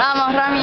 Vamos, Rami.